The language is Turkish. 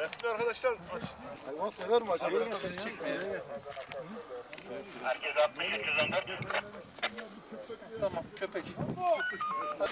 Resmi arkadaşlar. Hayvan sever mi acaba? Herkes 60 314. Tamam köpek. köpek.